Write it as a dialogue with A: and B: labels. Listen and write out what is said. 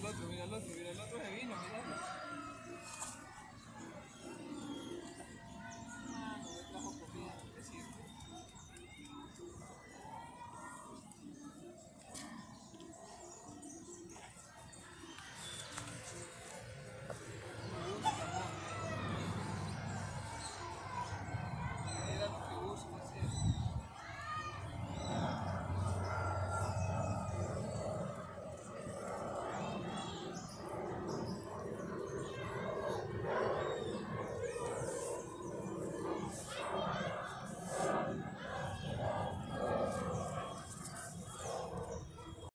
A: el otro, mira el otro, mira el otro se vino, mira.